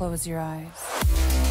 Close your eyes.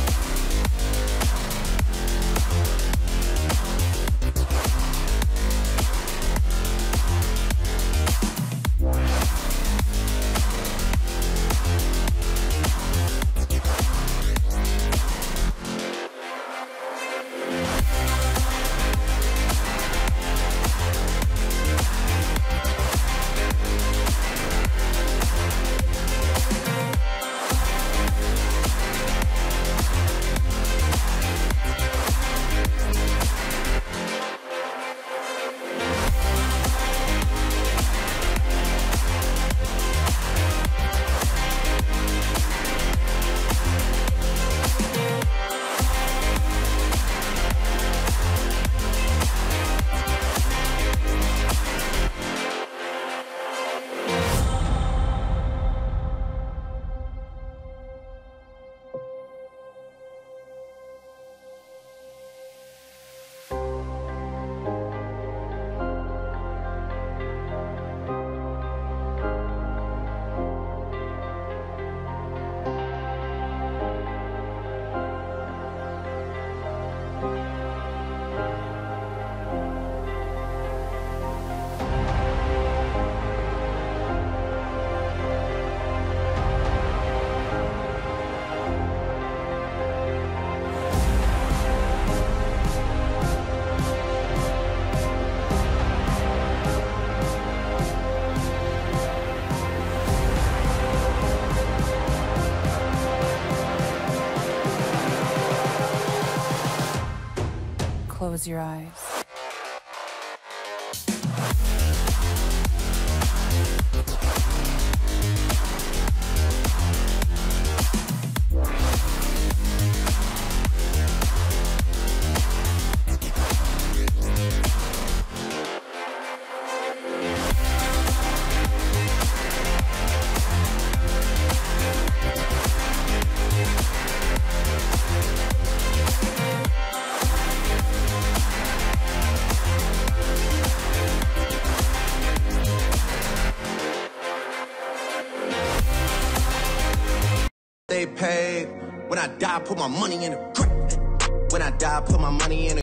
Close your eyes. They paid. When I die, put my money in a grave. When I die, put my money in a